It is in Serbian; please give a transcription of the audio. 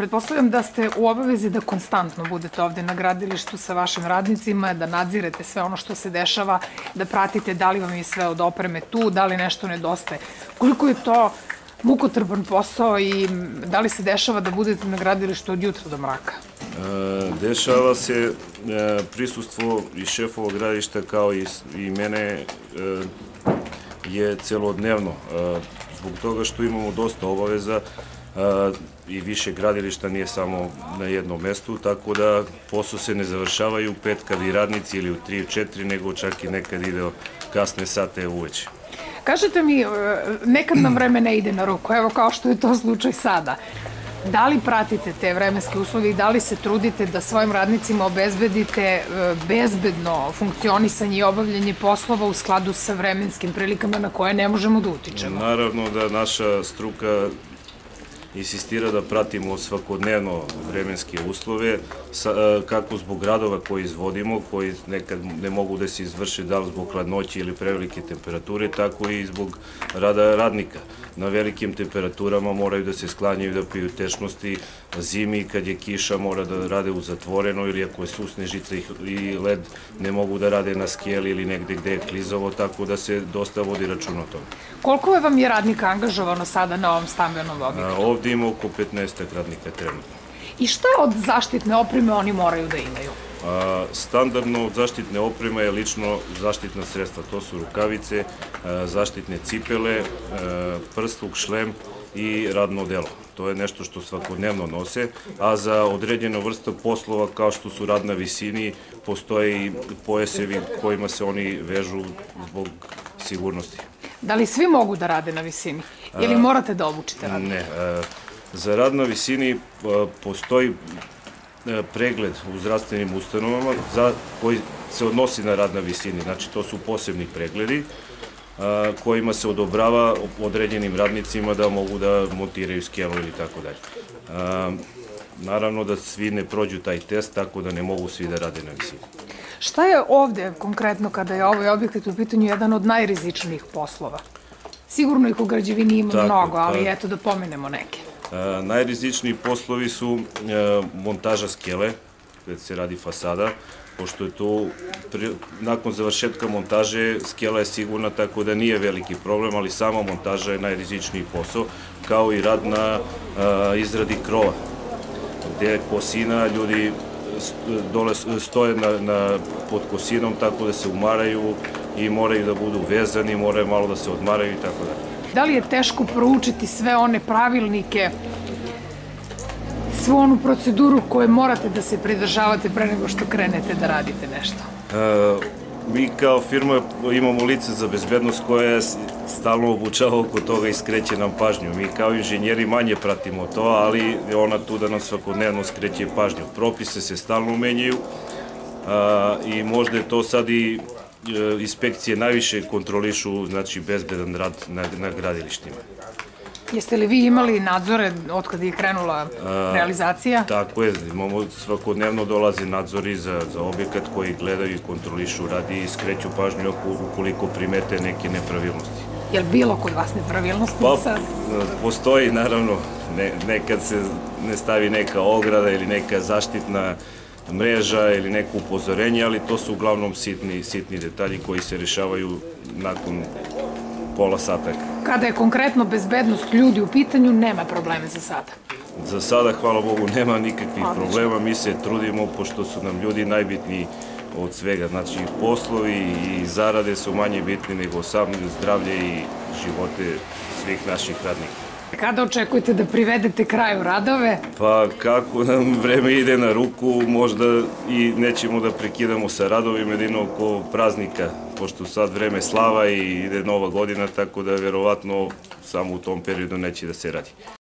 Pretpostavljam da ste u obavezi da konstantno budete ovde na gradilištu sa vašim radnicima, da nadzirete sve ono što se dešava, da pratite da li vam je sve od opreme tu, da li nešto nedostaje. Koliko je to mukotrpan posao i da li se dešava da budete na gradilištu od jutra do mraka? E, Dešava se e, prisustvo i šefova gradišta kao i, i mene e, je celodnevno. E, Zbog toga što imamo dosta obaveza i više gradilišta nije samo na jednom mestu, tako da posao se ne završavaju u pet kad i radnici ili u tri, četiri, nego čak i nekad ide kasne sate uveće. Kažete mi, e, nekad nam vreme ne ide na ruku, evo kao što je to slučaj sada. Da li pratite te vremenske uslove i da li se trudite da svojim radnicima obezbedite e, bezbedno funkcionisanje i obavljanje poslova u skladu sa vremenskim prilikama na koje ne možemo da utičemo? Naravno da naša struka insistira da pratimo svakodnevno vremenske uslove, e, kako zbog gradova koje izvodimo, koji nekad ne mogu da se izvrše da li zbog hladnoće ili prevelike temperature, tako i zbog rada radnika. Na velikim temperaturama moraju da se sklanjaju da piju tečnosti, zimi kad je kiša mora da rade u zatvoreno ili ako je susnežica i- i led ne mogu da rade na skijeli ili negde gde je klizavo, tako da se dosta vodi računa o tome. Koliko je vam je radnika angažovano sada na ovom stambenom objektu? Ovde ima oko 15 radnika trenutno. I šta od zaštitne opreme oni moraju da imaju? A, standardno od zaštitne opreme je lično zaštitna sredstva. To su rukavice, a, zaštitne cipele, a, prstluk, šlem i radno delo. To je nešto što svakodnevno nose, a za određenu vrstu poslova kao što su rad na visini, postoje i pojasevi kojima se oni vežu zbog sigurnosti. Da li svi mogu da rade na visini? Ili morate da obučite radnike? Ne, e, za rad na visini e, postoji e, pregled u zdravstvenim ustanovama za, koji se odnosi na rad na visini. Znači, to su posebni pregledi kojima se odobrava određenim radnicima da mogu da montiraju skelu ili tako dalje. Naravno da svi ne prođu taj test, tako da ne mogu svi da rade na visini. Šta je ovde konkretno kada je ovaj objekat u pitanju jedan od najrizičnijih poslova? Sigurno ih u građevini ima Tako, mnogo, ali tako. eto da pomenemo neke. E, najrizičniji poslovi su e, montaža skele, kad se radi fasada, pošto je tu, pri, nakon završetka montaže, skela je sigurna, tako da nije veliki problem, ali sama montaža je najrizičniji posao, kao i rad na e, izradi krova, gde je kosina, ljudi s- dole s- stoje na, na, pod kosinom, tako da se umaraju i moraju da budu vezani, moraju malo da se odmaraju i tako dalje. Da li je teško proučiti sve one pravilnike, svu onu proceduru koje morate da se pridržavate pre nego što krenete da radite nešto? E, mi kao firma imamo lice za bezbednost koja stalno obučava oko toga i skreće nam pažnju. Mi kao inženjeri manje pratimo to, ali je ona tu da nam svakodnevno skreće pažnju. Propise se stalno menjaju a, i možda je to sad i e, inspekcije najviše kontrolišu znači bezbedan rad na, na gradilištima. Jeste li vi imali nadzore od kada je krenula realizacija? Tako je, imamo svakodnevno dolaze nadzori za, za objekat koji gledaju i kontrolišu radi i skreću pažnju ukoliko primete neke nepravilnosti. Je li bilo kod vas nepravilnosti Pa, sad? postoji naravno, ne, nekad se ne stavi neka ograda ili neka zaštitna mreža ili neko upozorenje, ali to su uglavnom sitni, sitni detalji koji se rešavaju nakon pola sata. Kada je konkretno bezbednost ljudi u pitanju, nema probleme za sada. Za sada, hvala Bogu, nema nikakvih Odlično. problema, mi se trudimo, pošto su nam ljudi najbitniji od svega. Znači, poslovi i zarade su manje bitni nego sam zdravlje i živote svih naših radnika. Kada očekujete da privedete kraju radove? Pa kako nam vreme ide na ruku, možda i nećemo da prekidamo sa radovima jedino oko praznika, pošto sad vreme slava i ide nova godina, tako da verovatno samo u tom periodu neće da se radi.